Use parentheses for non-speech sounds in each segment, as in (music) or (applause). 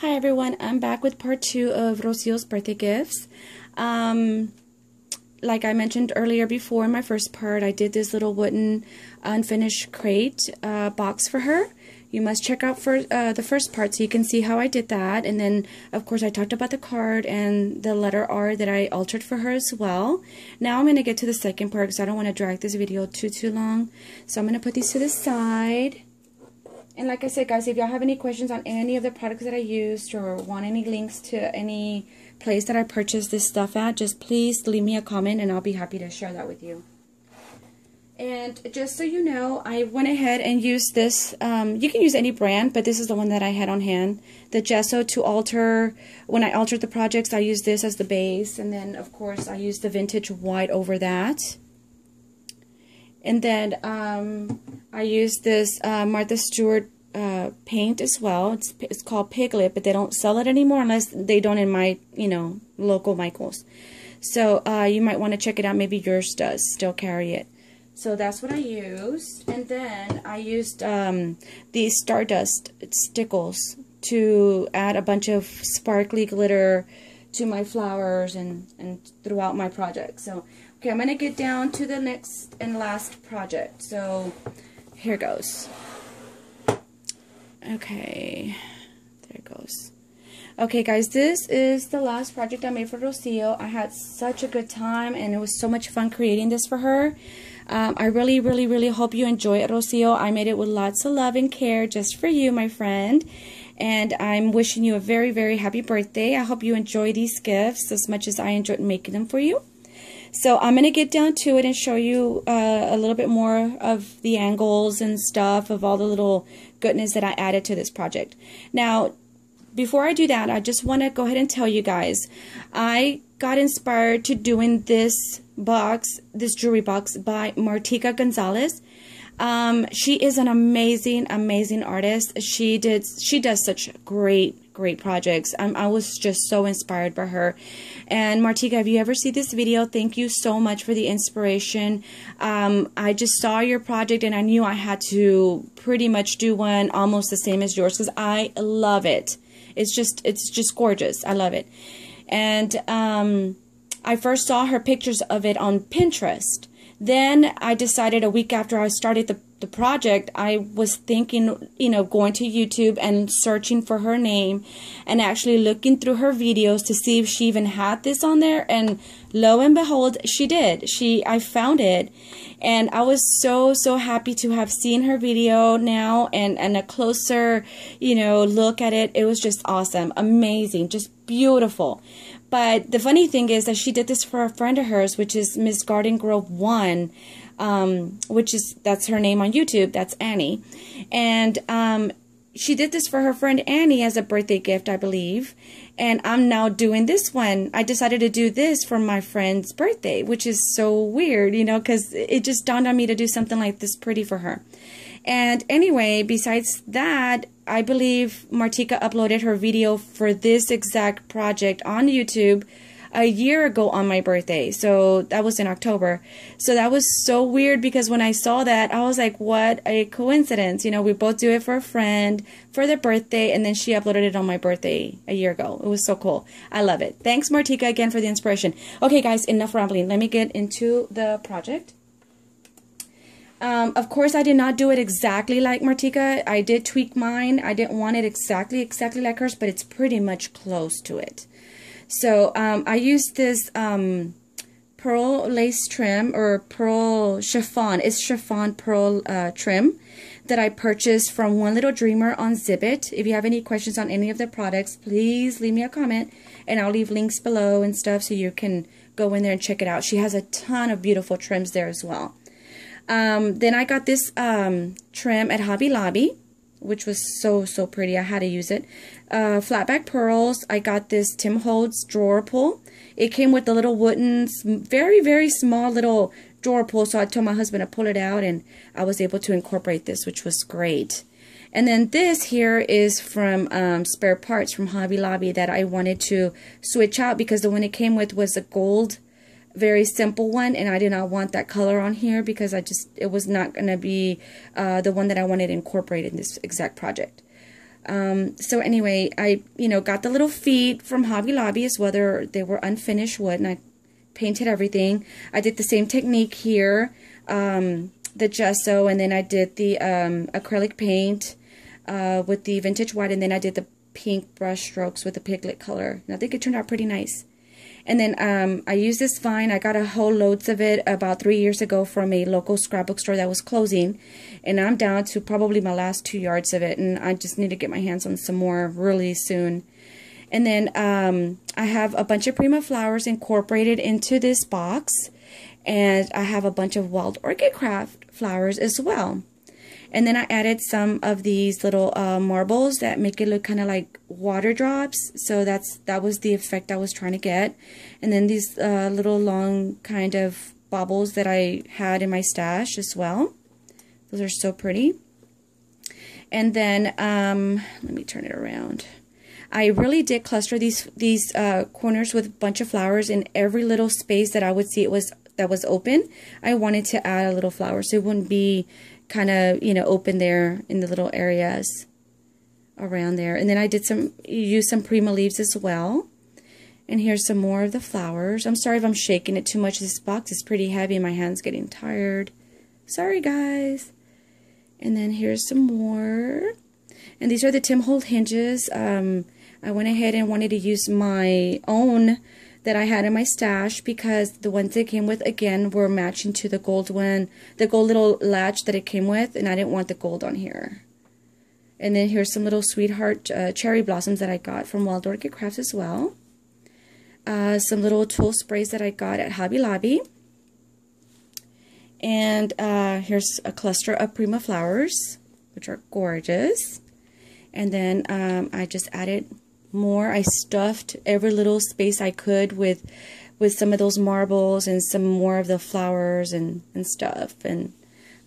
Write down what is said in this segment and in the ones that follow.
Hi everyone, I'm back with part two of Rocio's birthday gifts. Um, like I mentioned earlier before in my first part, I did this little wooden unfinished crate uh, box for her. You must check out for uh, the first part so you can see how I did that. And then, of course, I talked about the card and the letter R that I altered for her as well. Now I'm going to get to the second part because I don't want to drag this video too, too long. So I'm going to put these to the side. And like I said, guys, if y'all have any questions on any of the products that I used or want any links to any place that I purchased this stuff at, just please leave me a comment and I'll be happy to share that with you. And just so you know, I went ahead and used this. Um, you can use any brand, but this is the one that I had on hand. The gesso to alter. When I altered the projects, I used this as the base. And then, of course, I used the vintage white over that. And then um, I used this uh, Martha Stewart uh, paint as well. It's, it's called Piglet, but they don't sell it anymore unless they don't in my, you know, local Michaels. So uh, you might want to check it out. Maybe yours does still carry it. So that's what I used. And then I used um, these Stardust stickles to add a bunch of sparkly glitter to my flowers and, and throughout my project. So Okay, I'm going to get down to the next and last project. So, here goes. Okay, there it goes. Okay, guys, this is the last project I made for Rocio. I had such a good time, and it was so much fun creating this for her. Um, I really, really, really hope you enjoy it, Rocio. I made it with lots of love and care just for you, my friend. And I'm wishing you a very, very happy birthday. I hope you enjoy these gifts as much as I enjoyed making them for you. So I'm going to get down to it and show you uh, a little bit more of the angles and stuff of all the little goodness that I added to this project. Now, before I do that, I just want to go ahead and tell you guys, I got inspired to doing this box, this jewelry box by Martika Gonzalez. Um, she is an amazing, amazing artist. She did, she does such great, great projects. Um, I was just so inspired by her. And Martika, if you ever see this video, thank you so much for the inspiration. Um, I just saw your project and I knew I had to pretty much do one almost the same as yours because I love it. It's just, it's just gorgeous. I love it. And, um, I first saw her pictures of it on Pinterest then I decided a week after I started the, the project, I was thinking, you know, going to YouTube and searching for her name and actually looking through her videos to see if she even had this on there. And lo and behold, she did. She, I found it. And I was so, so happy to have seen her video now and, and a closer, you know, look at it. It was just awesome. Amazing. Just beautiful. But the funny thing is that she did this for a friend of hers, which is Miss Garden Grove One, um, which is that's her name on YouTube. That's Annie, and um, she did this for her friend Annie as a birthday gift, I believe. And I'm now doing this one. I decided to do this for my friend's birthday, which is so weird, you know, because it just dawned on me to do something like this pretty for her. And anyway, besides that, I believe Martika uploaded her video for this exact project on YouTube a year ago on my birthday. So that was in October. So that was so weird because when I saw that, I was like, what a coincidence. You know, we both do it for a friend for their birthday, and then she uploaded it on my birthday a year ago. It was so cool. I love it. Thanks, Martika, again for the inspiration. Okay, guys, enough rambling. Let me get into the project. Um, of course, I did not do it exactly like Martika. I did tweak mine. I didn't want it exactly, exactly like hers, but it's pretty much close to it. So um, I used this um, pearl lace trim or pearl chiffon. It's chiffon pearl uh, trim that I purchased from One Little Dreamer on Zibbet. If you have any questions on any of the products, please leave me a comment and I'll leave links below and stuff so you can go in there and check it out. She has a ton of beautiful trims there as well. Um, then I got this um, trim at Hobby Lobby, which was so, so pretty. I had to use it. Uh, flatback pearls. I got this Tim Holtz drawer pull. It came with the little wooden, very, very small little drawer pull. So I told my husband to pull it out and I was able to incorporate this, which was great. And then this here is from um, Spare Parts from Hobby Lobby that I wanted to switch out because the one it came with was a gold very simple one and I did not want that color on here because I just it was not going to be uh, the one that I wanted incorporated in this exact project. Um, so anyway, I, you know, got the little feet from Hobby Lobby as whether they were unfinished wood and I painted everything. I did the same technique here, um, the gesso, and then I did the um, acrylic paint uh, with the vintage white, and then I did the pink brush strokes with the piglet color. And I think it turned out pretty nice. And then um, I used this vine. I got a whole loads of it about three years ago from a local scrapbook store that was closing. And I'm down to probably my last two yards of it. And I just need to get my hands on some more really soon. And then um, I have a bunch of Prima flowers incorporated into this box. And I have a bunch of Wild Orchid Craft flowers as well. And then I added some of these little uh, marbles that make it look kind of like water drops. So that's that was the effect I was trying to get. And then these uh, little long kind of baubles that I had in my stash as well. Those are so pretty. And then, um, let me turn it around. I really did cluster these these uh, corners with a bunch of flowers in every little space that I would see it was that was open. I wanted to add a little flower so it wouldn't be kind of, you know, open there in the little areas around there. And then I did some, use some Prima leaves as well. And here's some more of the flowers. I'm sorry if I'm shaking it too much. This box is pretty heavy. My hand's getting tired. Sorry, guys. And then here's some more. And these are the Tim Holtz hinges. Um, I went ahead and wanted to use my own that I had in my stash because the ones it came with again were matching to the gold one, the gold little latch that it came with, and I didn't want the gold on here. And then here's some little sweetheart uh, cherry blossoms that I got from Wild Orchid Crafts as well. Uh, some little tulle sprays that I got at Hobby Lobby. And uh, here's a cluster of Prima flowers, which are gorgeous. And then um, I just added more. I stuffed every little space I could with with some of those marbles and some more of the flowers and, and stuff. And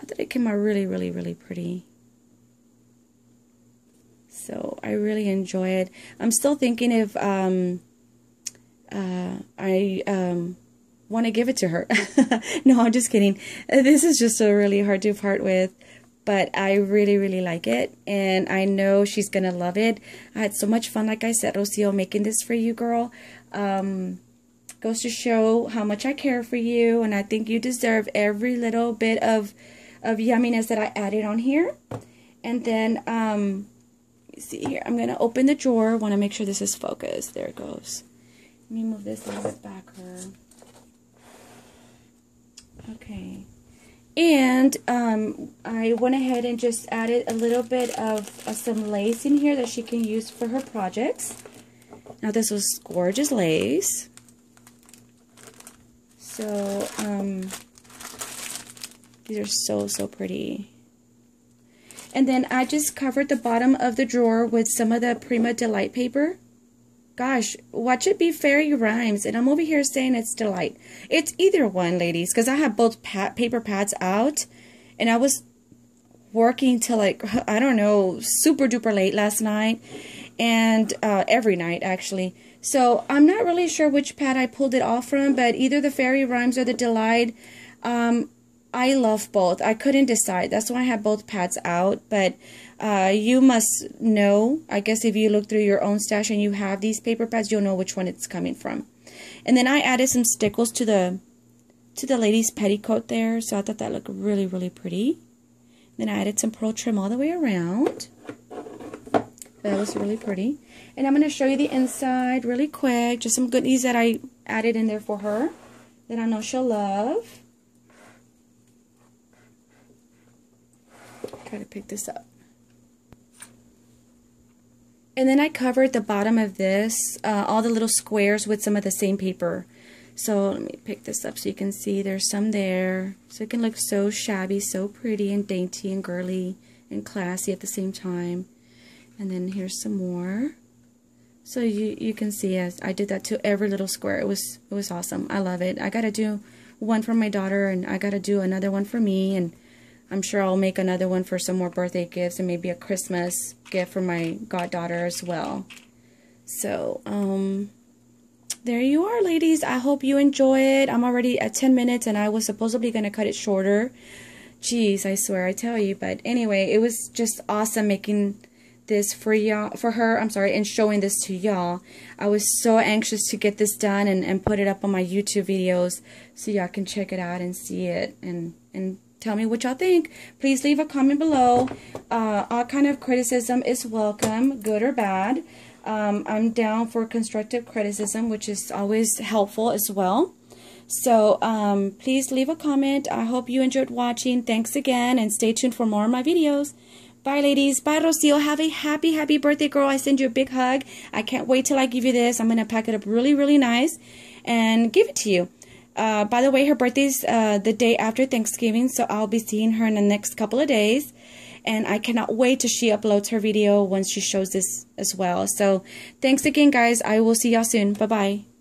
I thought it came out really, really, really pretty. So I really enjoy it. I'm still thinking if um, uh, I um, want to give it to her. (laughs) no, I'm just kidding. This is just so really hard to part with but I really, really like it, and I know she's gonna love it. I had so much fun, like I said, Rocio, making this for you, girl. Um, goes to show how much I care for you, and I think you deserve every little bit of of yumminess that I added on here. And then, um, see here, I'm gonna open the drawer. Want to make sure this is focused. There it goes. Let me move this a little bit back, her. Okay. And um, I went ahead and just added a little bit of uh, some lace in here that she can use for her projects. Now this was gorgeous lace. So, um, these are so, so pretty. And then I just covered the bottom of the drawer with some of the Prima Delight paper. Gosh, watch it be fairy rhymes, and I'm over here saying it's delight. It's either one, ladies, because I have both paper pads out, and I was working till like, I don't know, super duper late last night, and uh, every night, actually. So I'm not really sure which pad I pulled it off from, but either the fairy rhymes or the delight. Um, I love both. I couldn't decide. That's why I have both pads out, but uh, you must know, I guess if you look through your own stash and you have these paper pads, you'll know which one it's coming from. And then I added some stickles to the to the lady's petticoat there, so I thought that looked really, really pretty. Then I added some pearl trim all the way around. That was really pretty. And I'm going to show you the inside really quick. Just some goodies that I added in there for her that I know she'll love. Try to pick this up. And then I covered the bottom of this, uh, all the little squares with some of the same paper. So let me pick this up so you can see there's some there. So it can look so shabby, so pretty and dainty and girly and classy at the same time. And then here's some more. So you you can see as I did that to every little square. It was it was awesome. I love it. I got to do one for my daughter and I got to do another one for me and I'm sure I'll make another one for some more birthday gifts and maybe a Christmas gift for my goddaughter as well. So, um, there you are, ladies. I hope you enjoy it. I'm already at 10 minutes and I was supposedly going to cut it shorter. Jeez, I swear, I tell you. But anyway, it was just awesome making this for y'all for her i'm sorry and showing this to y'all i was so anxious to get this done and, and put it up on my youtube videos so y'all can check it out and see it and and tell me what y'all think please leave a comment below uh, all kind of criticism is welcome good or bad um, i'm down for constructive criticism which is always helpful as well so um, please leave a comment i hope you enjoyed watching thanks again and stay tuned for more of my videos Bye, ladies. Bye, Rocio. Have a happy, happy birthday, girl. I send you a big hug. I can't wait till I give you this. I'm going to pack it up really, really nice and give it to you. Uh, by the way, her birthday's uh, the day after Thanksgiving, so I'll be seeing her in the next couple of days. And I cannot wait till she uploads her video once she shows this as well. So thanks again, guys. I will see y'all soon. Bye-bye.